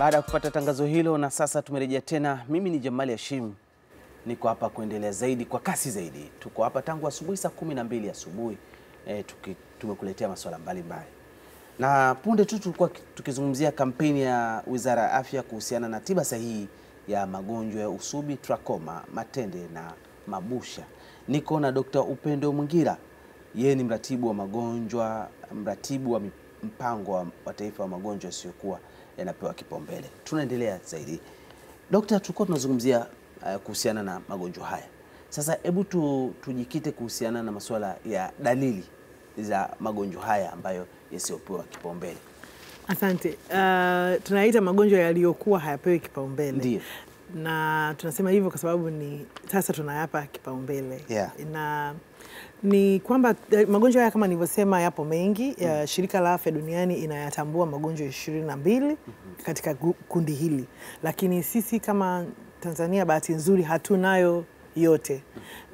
Baada ya kupata tangazo hilo, na sasa tumerejea tena. Mimi ni Jamali Hashim, niko hapa kuendelea zaidi kwa kasi zaidi. Tuko hapa tangu asubuhi saa kumi na mbili asubuhi e, tumekuletea masuala mbalimbali, na punde tu tulikuwa tukizungumzia kampeni ya Wizara ya Afya kuhusiana na tiba sahihi ya magonjwa ya usubi, trakoma, matende na mabusha. Niko na Dr. Upendo Mwingira, yeye ni mratibu wa magonjwa, mratibu wa mpango wa, taifa wa magonjwa yasiyokuwa yanapewa kipaumbele. Tunaendelea zaidi. Dokta, tulikuwa tunazungumzia uh, kuhusiana na magonjwa haya. Sasa hebu tu, tujikite kuhusiana na masuala ya dalili za magonjwa haya ambayo yasiyopewa kipaumbele. Asante. Uh, tunaita magonjwa yaliyokuwa hayapewi kipaumbele. Ndiyo. Na tunasema hivyo kwa sababu ni sasa tunayapa kipaumbele. Yeah. Na ni kwamba eh, magonjwa haya kama nilivyosema yapo mengi. Ya Shirika la Afya Duniani inayatambua magonjwa ishirini na mbili katika kundi hili, lakini sisi kama Tanzania bahati nzuri hatunayo yote,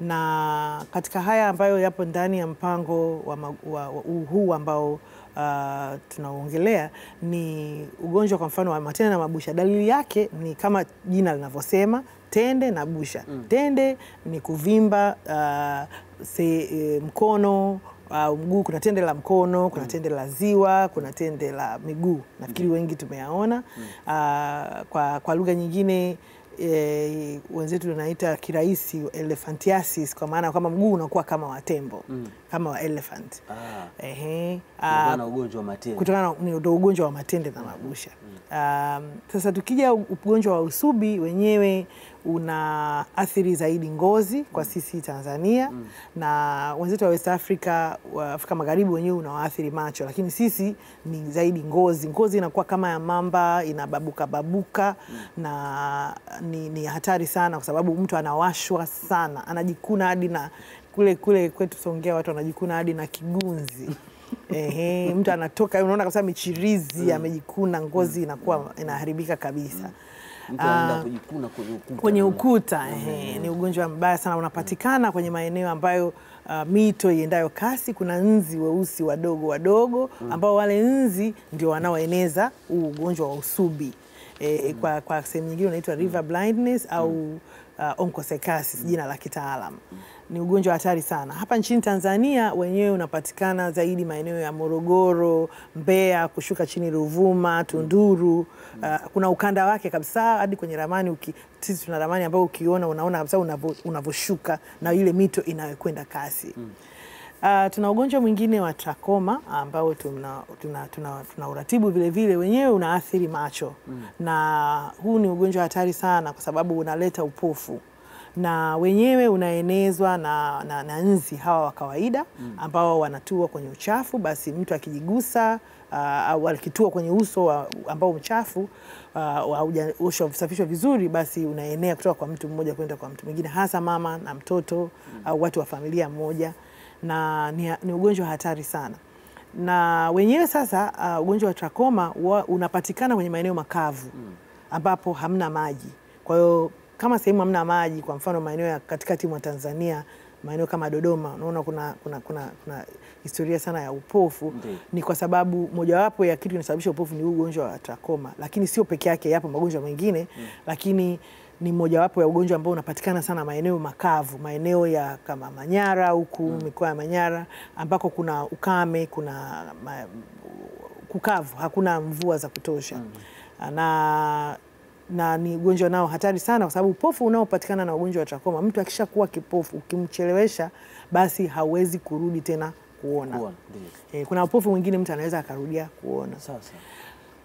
na katika haya ambayo yapo ndani ya mpango wa, wa, wa huu ambao uh, tunaongelea ni ugonjwa kwa mfano wa matende na mabusha. Dalili yake ni kama jina linavyosema tende na busha. Mm. Tende ni kuvimba uh, se, e, mkono au mguu. Kuna tende la mkono, kuna mm. tende la ziwa, kuna tende la miguu. Nafikiri mm. wengi tumeyaona. Uh, kwa, kwa lugha nyingine e, wenzetu tunaita kirahisi elephantiasis, kwa maana kwamba mguu unakuwa kama wa tembo kama wa elephant. Ah, Ehe. Ah, ugonjwa wa matende. kutokana ndo ugonjwa wa matende na mabusha. Um, sasa tukija ugonjwa wa usubi wenyewe una athiri zaidi ngozi kwa sisi Tanzania mm. na wenzetu wa West Africa wa Afrika Magharibi wenyewe unawaathiri macho, lakini sisi ni zaidi ngozi. Ngozi inakuwa kama ya mamba, inababuka babuka mm. na ni, ni hatari sana, kwa sababu mtu anawashwa sana, anajikuna hadi na kule kule kwetu Songea watu wanajikuna hadi na kigunzi. Ehe, mtu anatoka unaona kabisa michirizi mm. amejikuna, ngozi inakuwa inaharibika kabisa Mtu anaenda kujikuna kwenye ukuta. kwenye ukuta. Ehe, ni ugonjwa mbaya sana, unapatikana kwenye maeneo ambayo uh, mito iendayo kasi. Kuna nzi weusi wadogo wadogo ambao wale nzi ndio wanaoeneza huu ugonjwa wa usubi. E, mm. kwa, kwa sehemu nyingine unaitwa river blindness au uh, onchocerciasis jina la kitaalam. Ni ugonjwa hatari sana. Hapa nchini Tanzania wenyewe unapatikana zaidi maeneo ya Morogoro, Mbeya, kushuka chini Ruvuma, Tunduru. Uh, kuna ukanda wake kabisa hadi kwenye ramani uki, sisi tuna ramani ambayo ukiona unaona kabisa unavyoshuka na ile mito inayokwenda kasi. Uh, tuna ugonjwa mwingine wa trakoma ambao tuna, tuna, tuna, tuna uratibu vile vile, wenyewe unaathiri macho mm. na huu ni ugonjwa hatari sana kwa sababu unaleta upofu na wenyewe unaenezwa na, na, na nzi hawa wa kawaida ambao wanatua kwenye uchafu. Basi mtu akijigusa au uh, au akitua kwenye uso wa, ambao mchafu uh, haujaoshwa kusafishwa vizuri, basi unaenea kutoka kwa mtu mmoja kwenda kwa mtu mwingine, hasa mama na mtoto au watu wa familia moja, na ni, ni ugonjwa hatari sana na wenyewe sasa uh, ugonjwa wa trakoma unapatikana kwenye maeneo makavu ambapo hamna maji. Kwa hiyo kama sehemu hamna maji, kwa mfano maeneo ya katikati mwa Tanzania, maeneo kama Dodoma, unaona kuna, kuna, kuna, kuna historia sana ya upofu Ndi. ni kwa sababu mojawapo ya kitu kinasababisha upofu ni ugonjwa wa trakoma, lakini sio peke yake, yapo magonjwa mengine lakini ni mojawapo ya ugonjwa ambao unapatikana sana maeneo makavu, maeneo ya kama Manyara huku mm. mikoa ya Manyara ambako kuna ukame, kuna ma, kukavu, hakuna mvua za kutosha mm. na na ni ugonjwa nao hatari sana, kwa sababu upofu unaopatikana na ugonjwa wa trakoma, mtu akishakuwa kipofu ukimchelewesha, basi hawezi kurudi tena kuona. Kuona, ndiyo. Eh, kuna upofu mwingine mtu anaweza akarudia kuona. Sawa sawa.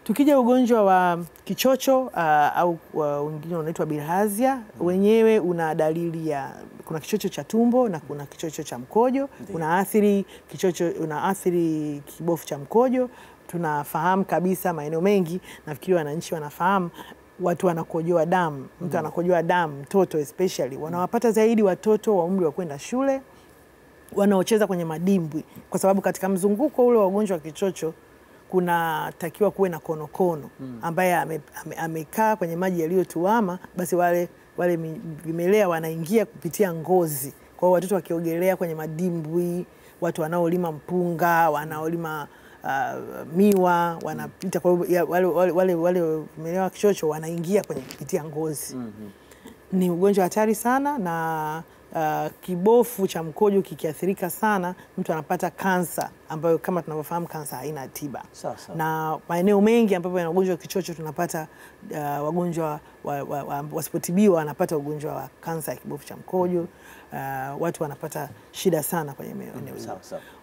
Tukija ugonjwa wa kichocho uh, au wa wengine unaitwa bilharzia, wenyewe una dalili ya kuna kichocho cha tumbo na kuna kichocho cha mkojo. Unaathiri kichocho, unaathiri kibofu cha mkojo. Tunafahamu kabisa maeneo mengi, nafikiri wananchi wanafahamu watu wanakojoa damu, mtu anakojoa damu, mtoto especially. Wanawapata zaidi watoto wa umri wa kwenda shule wanaocheza kwenye madimbwi, kwa sababu katika mzunguko ule wa ugonjwa wa kichocho kunatakiwa kuwe na konokono ambaye ame- ame- amekaa kwenye maji yaliyotuama, basi wale, wale vimelea wanaingia kupitia ngozi. Kwa hiyo watoto wakiogelea kwenye madimbwi, watu wanaolima mpunga, wanaolima miwa wanapita kwa ya- wale, wale, wale, wale kichocho wanaingia kwenye kupitia ngozi mm -hmm. ni ugonjwa hatari sana na uh, kibofu cha mkojo kikiathirika sana mtu anapata kansa ambayo kama tunavyofahamu kansa haina tiba Sawa, sawa. na maeneo mengi ambapo yana ugonjwa wa kichocho tunapata uh, wagonjwa wa, wa, wa, wasipotibiwa wanapata ugonjwa wa kansa ya kibofu cha mkojo uh, watu wanapata shida sana kwenye eneo hilo.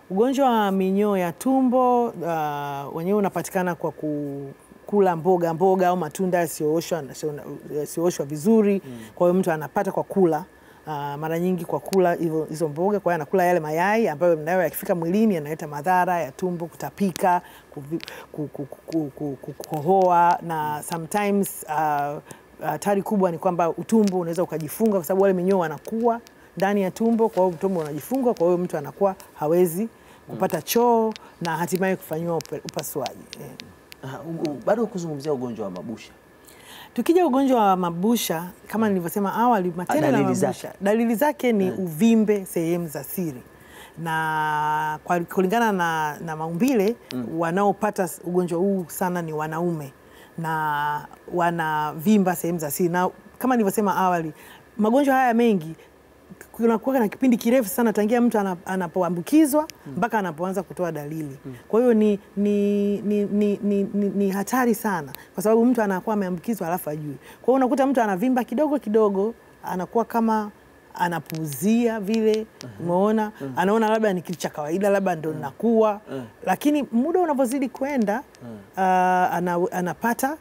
Ugonjwa wa minyoo ya tumbo uh, wenyewe unapatikana kwa ku kula mboga mboga au matunda yasiyooshwa vizuri. Kwa hiyo mtu anapata kwa kula uh, mara nyingi kwa kula hizo mboga. Kwa hiyo anakula yale mayai ambayo nayo yakifika mwilini yanaleta madhara ya tumbo, kutapika, kukohoa na sometimes uh, hatari kubwa ni kwamba utumbo unaweza ukajifunga kwa sababu wale minyoo wanakuwa ndani ya tumbo, kwa hiyo utumbo unajifunga, kwa hiyo mtu anakuwa hawezi kupata choo na hatimaye kufanyiwa upasuaji. Yeah. Ah, u- bado kuzungumzia ugonjwa wa mabusha Tukija ugonjwa wa mabusha kama nilivyosema awali, matendo na dalili mabusha zake. dalili zake ni hmm, uvimbe sehemu za siri, na kwa kulingana na, na maumbile wanaopata ugonjwa huu sana ni wanaume. Na wanavimba sehemu za siri, na kama nilivyosema awali, magonjwa haya mengi kunakuwa na kipindi kirefu sana tangia mtu ana- anapoambukizwa mpaka anapoanza kutoa dalili. Kwa hiyo ni, ni, ni, ni, ni, ni, ni hatari sana, kwa sababu mtu anakuwa ameambukizwa alafu ajui. Kwa hiyo unakuta mtu anavimba kidogo kidogo, anakuwa kama anapuuzia vile, umeona, anaona labda ni kitu cha kawaida, labda ndo nakuwa, lakini muda unavyozidi kwenda uh, ana, anapata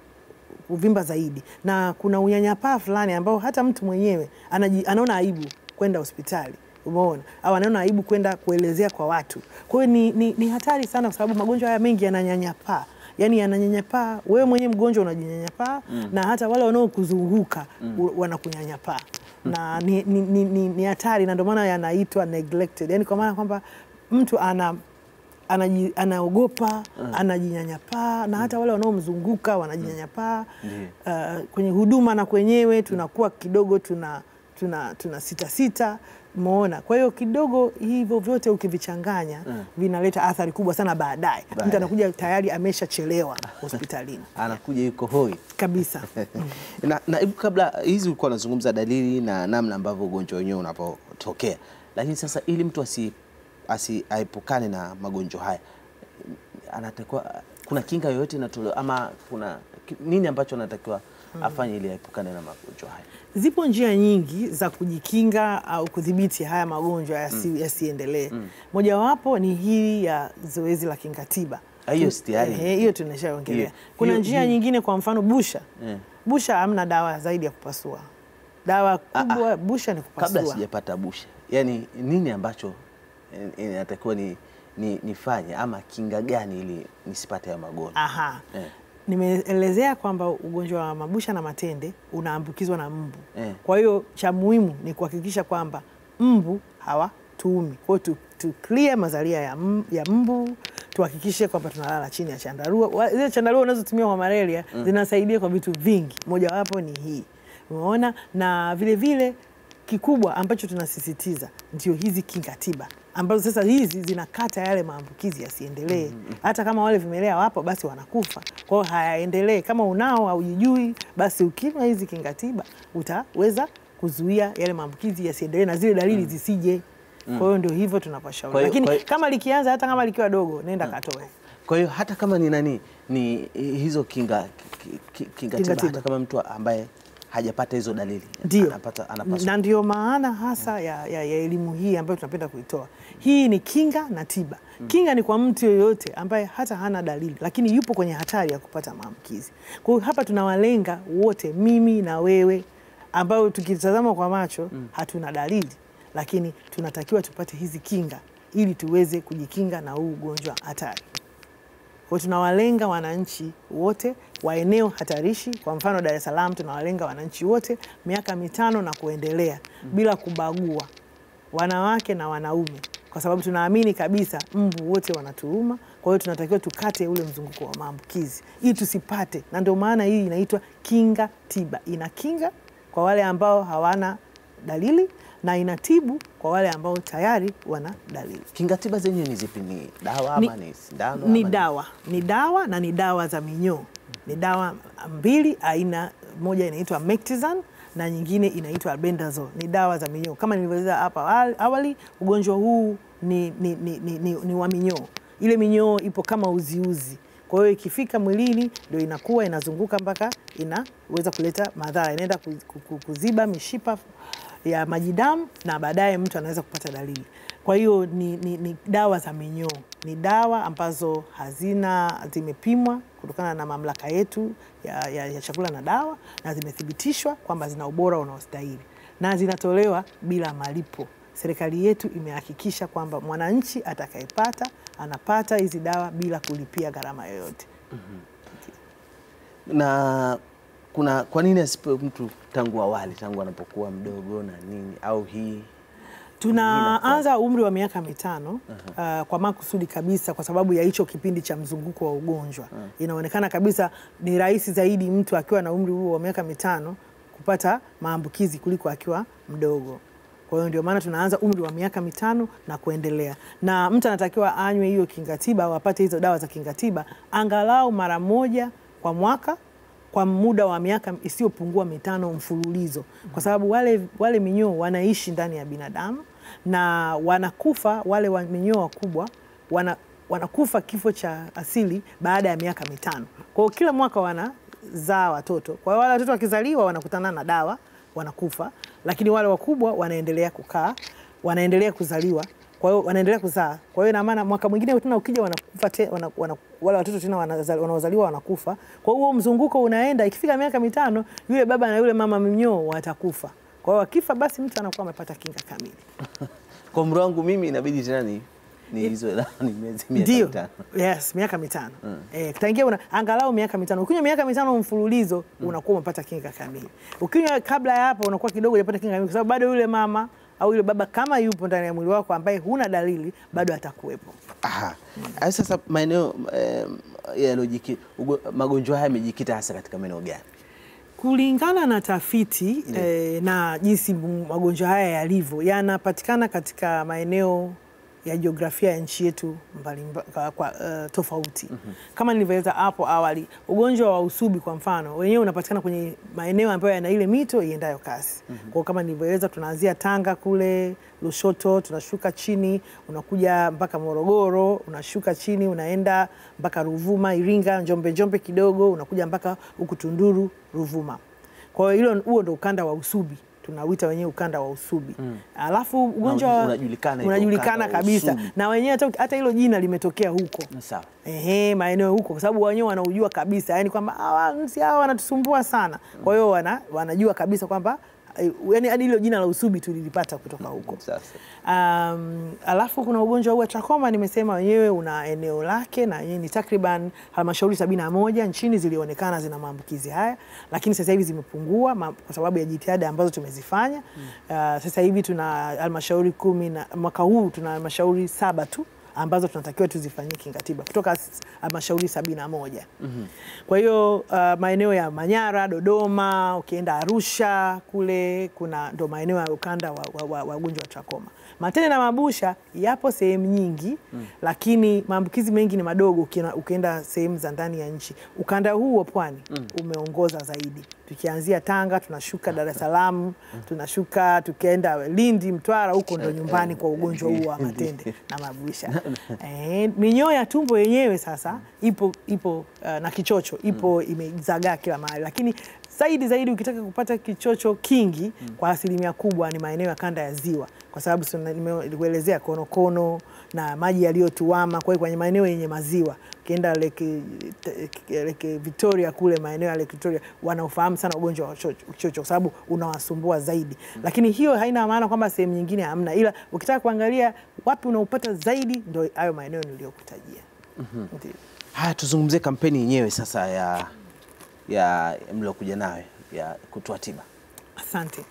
uvimba zaidi. Na kuna unyanyapaa fulani ambao hata mtu mwenyewe anaji, anaona aibu kwenda hospitali umeona, au anaona aibu kwenda kuelezea kwa watu. Kwa hiyo ni, ni, ni hatari sana, kwa sababu magonjwa haya mengi yananyanyapaa, yaani yananyanyapaa, wewe mwenyewe mgonjwa unajinyanyapaa mm. na hata wale wanaokuzunguka mm. wanakunyanyapaa mm. na ni ni- ni- ni- ni hatari, na ndio maana yanaitwa neglected, yaani kwa maana kwamba mtu ana anaogopa anaogopa anajinyanyapaa na hata wale wanaomzunguka wanajinyanyapaa. Uh, kwenye huduma na kwenyewe tunakuwa kidogo tuna, tuna, tuna sita sita umeona. Kwa hiyo kidogo hivyo vyote ukivichanganya mm. vinaleta athari kubwa sana baadaye. Mtu anakuja tayari ameshachelewa hospitalini anakuja yuko hoi kabisa. na, na hebu kabla hizi ulikuwa unazungumza dalili na namna ambavyo ugonjwa wenyewe unapotokea, lakini sasa ili mtu asi, asi aepukane na magonjwa haya anatakiwa, kuna kinga yoyote inatolewa ama kuna nini ambacho anatakiwa afanye ili aepukane na magonjwa haya? Zipo njia nyingi za kujikinga au kudhibiti haya magonjwa yasiendelee. yasi, Mm. Mojawapo ni hii ya zoezi la kinga tiba. Ah, hiyo ehe, hiyo tunashaongelea. Kuna hiyo- njia hiyo- nyingine, kwa mfano busha. Yeah. Busha hamna dawa zaidi ya kupasua. Dawa kubwa busha ni kupasua. Kabla sijapata busha, yani nini ambacho eh, inatakiwa ni, ni, nifanye ama kinga gani ili nisipate haya magonjwa? Aha. Eh. Nimeelezea kwamba ugonjwa wa mabusha na matende unaambukizwa na mbu. Eh. Kwa hiyo cha muhimu ni kuhakikisha kwamba mbu hawatuumi. Kwa hiyo tu, tu clear mazalia ya, ya mbu, tuhakikishe kwamba tunalala chini ya chandarua. Zile chandarua unazotumia kwa malaria mm. zinasaidia kwa vitu vingi, mojawapo ni hii, umeona. Na vilevile vile kikubwa ambacho tunasisitiza ndio hizi kinga tiba ambazo sasa hizi zinakata yale maambukizi yasiendelee. mm -hmm. Hata kama wale vimelea wapo, basi wanakufa, kwa hiyo hayaendelee. Kama unao haujijui, basi ukinywa hizi kinga tiba utaweza kuzuia yale maambukizi yasiendelee na zile dalili mm -hmm. zisije. Kwa hiyo ndio hivyo tunapashauri, lakini kwayo, kama likianza, hata kama likiwa dogo, nenda mm -hmm. katoe. Kwa hiyo hata kama ni nani ni hizo kinga, ki- ki- kinga, Kinga tiba, tiba. hata kama mtu ambaye hajapata hizo dalili Ndio, anapata, anapaswa na ndio maana hasa ya, ya, ya elimu hii ambayo tunapenda kuitoa. Hii ni kinga na tiba. Kinga ni kwa mtu yoyote ambaye hata hana dalili, lakini yupo kwenye hatari ya kupata maambukizi. Kwa hiyo hapa tunawalenga wote, mimi na wewe, ambayo tukitazama kwa macho hatuna dalili, lakini tunatakiwa tupate hizi kinga ili tuweze kujikinga na huu ugonjwa hatari. Kwa hiyo tunawalenga wananchi wote wa eneo hatarishi. Kwa mfano Dar es Salaam, tunawalenga wananchi wote miaka mitano na kuendelea bila kubagua wanawake na wanaume, kwa sababu tunaamini kabisa mbu wote wanatuuma. Kwa hiyo tunatakiwa tukate ule mzunguko wa maambukizi ili tusipate, na ndio maana hii inaitwa kinga tiba. Ina kinga kwa wale ambao hawana dalili, na inatibu kwa wale ambao tayari wana dalili. Kingatiba zenyewe ni zipi? Ni dawa Ni- ama ni sindano? Ni dawa, ni dawa na ni dawa za minyoo. Ni dawa mbili, aina moja inaitwa Mectizan na nyingine inaitwa Albendazole. Ni dawa za minyoo. Kama nilivyoeleza hapa awali- ugonjwa huu ni, ni, ni, ni, ni, ni wa minyoo. Ile minyoo ipo kama uziuzi, kwa hiyo ikifika mwilini ndio inakuwa inazunguka mpaka inaweza kuleta madhara, inaenda ku- ku- ku- kuziba mishipa ya maji damu na baadaye mtu anaweza kupata dalili. Kwa hiyo ni, ni, ni dawa za minyoo, ni dawa ambazo hazina zimepimwa kutokana na mamlaka yetu ya, ya, ya chakula na dawa na zimethibitishwa kwamba zina ubora unaostahili na zinatolewa bila malipo. Serikali yetu imehakikisha kwamba mwananchi atakayepata anapata hizi dawa bila kulipia gharama yoyote. mm -hmm. na kuna kwa nini asipewe mtu tangu awali, tangu anapokuwa mdogo na nini, au hii Tunaanza umri wa miaka mitano uh, kwa makusudi kabisa, kwa sababu ya hicho kipindi cha mzunguko wa ugonjwa. Inaonekana kabisa ni rahisi zaidi mtu akiwa na umri huo wa miaka mitano kupata maambukizi kuliko akiwa mdogo. Kwa hiyo ndio maana tunaanza umri wa miaka mitano na kuendelea, na mtu anatakiwa anywe hiyo kingatiba au apate hizo dawa za kingatiba angalau mara moja kwa mwaka kwa muda wa miaka isiyopungua mitano mfululizo, kwa sababu wale, wale minyoo wanaishi ndani ya binadamu na wanakufa. Wale wa minyoo wakubwa wana, wanakufa kifo cha asili baada ya miaka mitano. Kwa hiyo kila mwaka wanazaa watoto. Kwa hiyo wale watoto wakizaliwa wanakutana na dawa wanakufa, lakini wale wakubwa wanaendelea kukaa, wanaendelea kuzaliwa kwa hiyo wanaendelea kuzaa. Kwa hiyo ina maana mwaka mwingine tena ukija wanakufa te, wana, wana, wale watoto tena wanaozaliwa wanakufa. Kwa hiyo mzunguko unaenda, ikifika miaka mitano yule baba na yule mama minyoo watakufa. Kwa hiyo wakifa, basi mtu anakuwa amepata kinga kamili. kwa umri wangu mimi inabidi tena ni ni hizo ni miezi miaka Ndio, mitano. yes, miaka mitano Mm. eh, tangia una angalau miaka mitano. Ukinywa miaka mitano mfululizo mm. unakuwa umepata kinga kamili. Ukinywa kabla ya hapo unakuwa kidogo hujapata kinga kamili, kwa sababu bado yule mama au yule baba kama yupo ndani ya mwili wako ambaye huna dalili bado atakuwepo. Aha. Mm. sasa maeneo eh, yalojiki magonjwa haya yamejikita hasa katika maeneo gani? Kulingana na tafiti eh, na jinsi magonjwa haya yalivyo yanapatikana katika maeneo ya jiografia ya nchi yetu mbalimba, kwa, kwa, uh, tofauti Mm -hmm. kama nilivyoeleza hapo awali. Ugonjwa wa usubi kwa mfano wenyewe unapatikana kwenye maeneo ambayo yana ile mito iendayo kasi. Mm -hmm. Kwa kama nilivyoeleza, tunaanzia Tanga kule Lushoto, tunashuka chini unakuja mpaka Morogoro, unashuka chini unaenda mpaka Ruvuma, Iringa, Njombe Njombe kidogo unakuja mpaka huku Tunduru, Ruvuma. Kwa hiyo hilo huo ndo ukanda wa usubi tunauita wenyewe ukanda wa usubi. mm. Alafu ugonjwa unajulikana unajulikana kabisa usubi. na wenyewe hata- hilo jina limetokea huko Sawa. ehe, maeneo huko, kwa sababu wenyewe wanaujua kabisa, yani kwamba hawa nzi hawa wanatusumbua sana. Kwa hiyo wana, wanajua kabisa kwamba yani hadi hilo jina la usubi tulilipata kutoka huko. Um, alafu kuna ugonjwa huu wa trachoma nimesema wenyewe una eneo lake na yenyewe ni takriban halmashauri sabini na moja nchini zilionekana zina maambukizi haya, lakini sasa hivi zimepungua kwa sababu ya jitihada ambazo tumezifanya. Uh, sasa hivi tuna halmashauri kumi na mwaka huu tuna halmashauri saba tu ambazo tunatakiwa tuzifanyie kingatiba kutoka halmashauri sabini na moja. Mm -hmm. Kwa hiyo uh, maeneo ya Manyara, Dodoma, ukienda Arusha kule kuna ndo maeneo ya ukanda wa wa- wa- wa ugonjwa wa trakoma. Matende na mabusha yapo sehemu nyingi mm. lakini maambukizi mengi ni madogo ukienda, sehemu za ndani ya nchi. Ukanda huu wa pwani mm. umeongoza zaidi, tukianzia Tanga tunashuka Dar es Salaam tunashuka tukienda Lindi, Mtwara, huko ndo nyumbani kwa ugonjwa huu wa matende na mabusha. Eh, minyoo ya tumbo yenyewe sasa ipo, ipo uh, na kichocho ipo mm. imezagaa kila mahali, lakini zaidi zaidi ukitaka kupata kichocho kingi kwa asilimia kubwa ni maeneo ya kanda ya ziwa, kwa sababu nimeelezea nimekuelezea konokono na maji yaliyotuama. Kwa hiyo kwenye maeneo yenye maziwa ukienda Lake, Lake Victoria kule maeneo ya Lake Victoria wanaofahamu sana ugonjwa wa cho- kwa sababu unawasumbua zaidi, mm. lakini hiyo haina maana kwamba sehemu nyingine hamna, ila ukitaka kuangalia wapi unaupata zaidi ndio hayo maeneo niliyokutajia. mm -hmm. Haya, tuzungumzie kampeni yenyewe sasa ya ya mliokuja nayo ya kutoa tiba. Asante.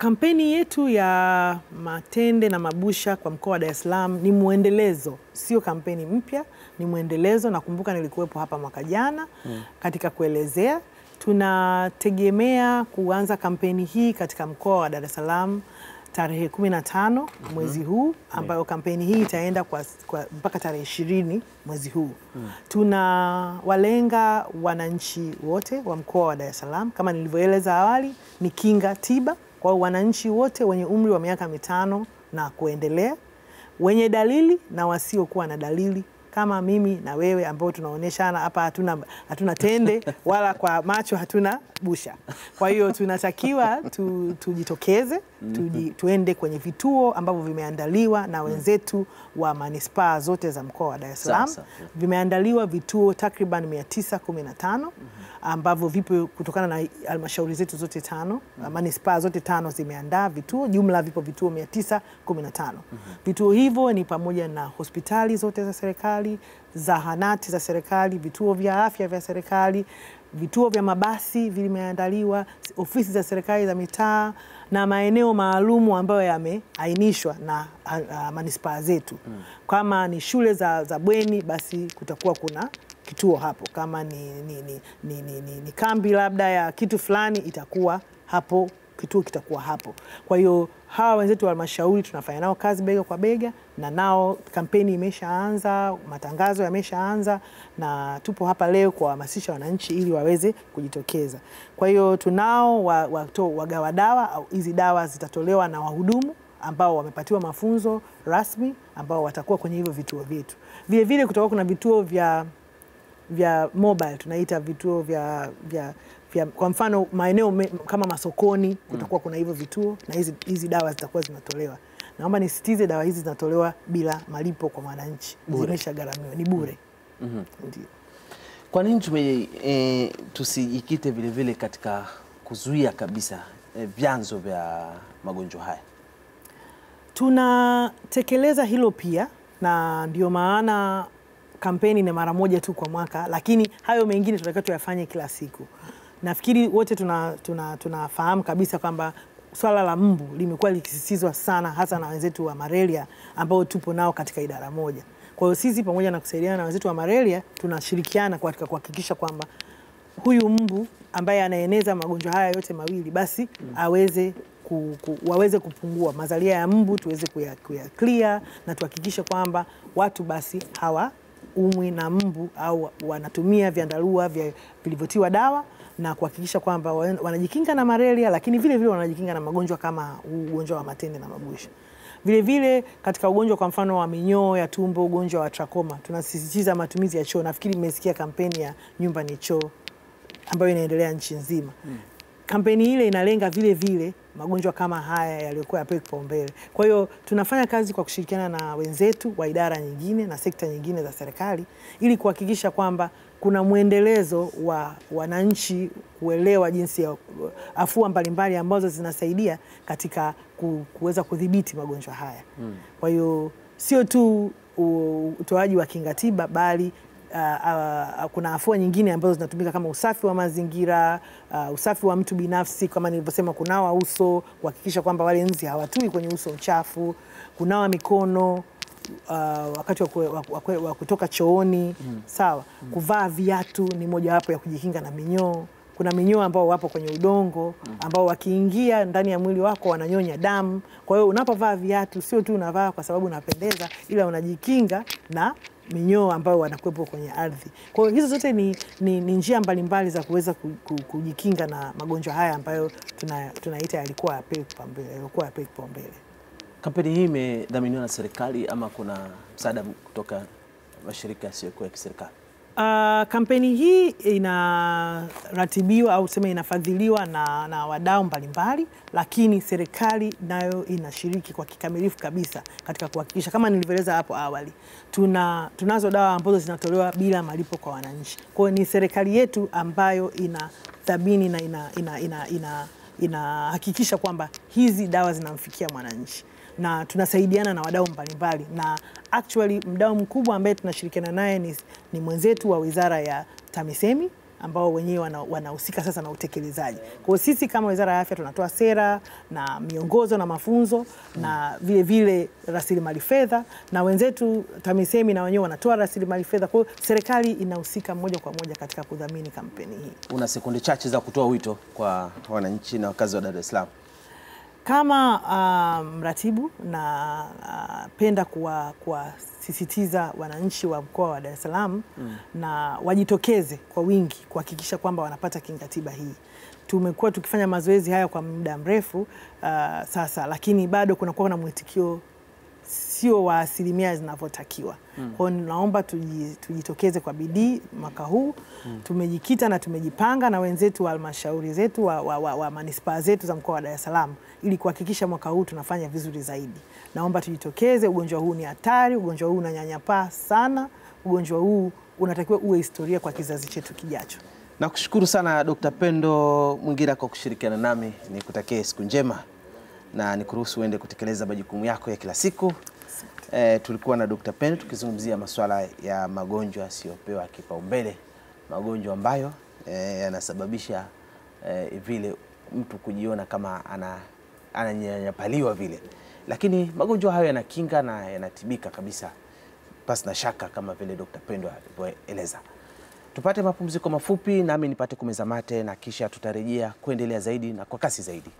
Kampeni yetu ya matende na mabusha kwa mkoa wa Dar es Salaam ni mwendelezo, sio kampeni mpya, ni mwendelezo. Nakumbuka nilikuwepo hapa mwaka jana katika kuelezea. Tunategemea kuanza kampeni hii katika mkoa wa Dar es Salaam tarehe 15 mwezi huu ambayo kampeni hii itaenda kwa, kwa mpaka tarehe ishirini mwezi huu. Tuna walenga wananchi wote wa mkoa wa Dar es Salaam kama nilivyoeleza awali, ni kinga tiba kwa wananchi wote wenye umri wa miaka mitano na kuendelea, wenye dalili na wasiokuwa na dalili kama mimi na wewe ambao tunaonyeshana hapa, hatuna, hatuna tende wala kwa macho hatuna busha. Kwa hiyo tunatakiwa tu, tujitokeze tuji, tuende kwenye vituo ambavyo vimeandaliwa na wenzetu wa manispaa zote za mkoa wa Dar es Salaam. Vimeandaliwa vituo takriban 915 ambavyo vipo kutokana na halmashauri zetu zote tano, manispaa zote tano zimeandaa vituo, jumla vipo vituo 915. Vituo hivyo ni pamoja na hospitali zote za serikali, zahanati za serikali, vituo vya afya vya serikali, vituo vya mabasi vimeandaliwa, ofisi za serikali za mitaa na maeneo maalumu ambayo yameainishwa na manispaa zetu. hmm. Kama ni shule za, za bweni, basi kutakuwa kuna kituo hapo. Kama ni, ni, ni, ni, ni, ni, ni kambi labda ya kitu fulani, itakuwa hapo kituo kitakuwa hapo. Kwa hiyo hawa wenzetu wa halmashauri tunafanya nao kazi bega kwa bega, na nao kampeni imeshaanza, matangazo yameshaanza, na tupo hapa leo kuwahamasisha wananchi ili waweze kujitokeza. Kwa hiyo tunao wa- wagawa dawa au hizi dawa zitatolewa na wahudumu ambao wamepatiwa mafunzo rasmi ambao watakuwa kwenye hivyo vituo vyetu. Vilevile vile kutakuwa kuna vituo vya vya mobile tunaita vituo vya, vya, vya kwa mfano maeneo me, kama masokoni kutakuwa kuna hivyo vituo na hizi, hizi dawa zitakuwa zinatolewa. Naomba nisitize, dawa hizi zinatolewa bila malipo kwa mwananchi, zimeshagharamiwa, ni bure. mm. Ndio. Kwa nini tume e, tusijikite vile vile katika kuzuia kabisa e, vyanzo vya magonjwa haya? Tunatekeleza hilo pia, na ndio maana kampeni ni mara moja tu kwa mwaka, lakini hayo mengine tunatakiwa tuyafanye kila siku. Nafikiri wote tunafahamu tuna, tuna kabisa kwamba swala la mbu limekuwa likisisitizwa sana, hasa na wenzetu wa malaria ambao tupo nao katika idara moja. Kwa hiyo sisi pamoja na kusaidiana na wenzetu wa malaria tunashirikiana katika kuhakikisha kwamba huyu mbu ambaye anaeneza magonjwa haya yote mawili basi aweze ku, ku, waweze kupungua mazalia ya mbu tuweze kuya, kuya clear na tuhakikishe kwamba watu basi hawa umwi na mbu au wanatumia vyandarua vya vilivyotiwa dawa na kuhakikisha kwamba wanajikinga na malaria, lakini vile vile wanajikinga na magonjwa kama ugonjwa wa matende na mabusha. Vile vile katika ugonjwa kwa mfano wa minyoo ya tumbo, ugonjwa wa trakoma, tunasisitiza matumizi ya choo. Nafikiri mmesikia kampeni ya nyumba ni choo ambayo inaendelea nchi nzima. Kampeni ile inalenga vile vile magonjwa kama haya yaliyokuwa yapewe kipaumbele. Kwa hiyo tunafanya kazi kwa kushirikiana na wenzetu wa idara nyingine na sekta nyingine za serikali ili kuhakikisha kwamba kuna mwendelezo wa wananchi kuelewa jinsi ya afua mbalimbali ambazo zinasaidia katika ku- kuweza kudhibiti magonjwa haya. Kwa hiyo sio tu utoaji wa kinga tiba bali Uh, uh, kuna afua nyingine ambazo zinatumika kama usafi wa mazingira, uh, usafi wa mtu binafsi, kama nilivyosema, kunawa uso, kuhakikisha kwamba wale nzi hawatui kwenye uso mchafu, kunawa mikono uh, wakati wa ku- wa ku- wa ku- wa kutoka chooni mm. sawa. mm. Kuvaa viatu ni mojawapo ya kujikinga na minyoo. Kuna minyoo ambao wapo kwenye udongo ambao wakiingia ndani ya mwili wako wananyonya damu. Kwa hiyo unapovaa viatu sio tu unavaa kwa sababu unapendeza, ila unajikinga na minyoo ambayo wanakuwepo kwenye ardhi. Kwa hiyo hizo zote ni, ni, ni njia mbalimbali za kuweza ku- ku- kujikinga na magonjwa haya ambayo tuna- tunaita kipaumbele, yalikuwa yapewe kipaumbele. Kampeni hii imedhaminiwa na serikali ama kuna msaada kutoka mashirika yasiyokuwa ya kiserikali? Uh, kampeni hii inaratibiwa au tuseme inafadhiliwa na, na wadau mbalimbali, lakini serikali nayo inashiriki kwa kikamilifu kabisa katika kuhakikisha kama nilivyoeleza hapo awali, tuna, tunazo dawa ambazo zinatolewa bila malipo kwa wananchi. Kwa hiyo ni serikali yetu ambayo inadhamini na inahakikisha ina, ina, ina, ina, ina kwamba hizi dawa zinamfikia mwananchi na tunasaidiana na wadau mbalimbali, na actually mdau mkubwa ambaye tunashirikiana naye ni, ni mwenzetu wa Wizara ya TAMISEMI ambao wenyewe wanahusika wana- sasa na utekelezaji. Kwa hiyo sisi kama Wizara ya Afya tunatoa sera na miongozo na mafunzo mm. na vile vile rasilimali fedha, na wenzetu TAMISEMI na wenyewe wanatoa rasilimali fedha. Kwa hiyo serikali inahusika moja kwa moja katika kudhamini kampeni hii. Una sekunde chache za kutoa wito kwa wananchi na wakazi wa Dar es Salaam. Kama uh, mratibu napenda kuwa kuwasisitiza wananchi wa mkoa wa Dar es Salaam mm. na wajitokeze kwa wingi kuhakikisha kwamba wanapata kinga tiba hii. Tumekuwa tukifanya mazoezi haya kwa muda mrefu uh, sasa, lakini bado kunakuwa na mwitikio sio wa asilimia zinavyotakiwa. Mm. Kwa hiyo naomba tuji- tujitokeze kwa bidii mwaka huu. mm. Tumejikita na tumejipanga na wenzetu wa halmashauri zetu wa, wa, wa, wa manispaa zetu za mkoa wa Dar es Salaam ili kuhakikisha mwaka huu tunafanya vizuri zaidi. Naomba tujitokeze. Ugonjwa huu ni hatari, ugonjwa huu unanyanyapaa sana, ugonjwa huu unatakiwa uwe historia kwa kizazi chetu kijacho. Nakushukuru sana Dr. Pendo Mwingira kwa kushirikiana nami, nikutakie siku njema na nikuruhusu uende kutekeleza majukumu yako ya kila siku. E, tulikuwa na Dr. Pen tukizungumzia masuala ya magonjwa yasiyopewa kipaumbele, magonjwa ambayo e, yanasababisha e, vile mtu kujiona kama ana ananyanyapaliwa vile, lakini magonjwa hayo yana kinga na yanatibika kabisa pasi na shaka kama vile Dr. Pendo alivyoeleza. Tupate mapumziko mafupi, nami nipate kumeza mate na kisha tutarejea kuendelea zaidi na kwa kasi zaidi.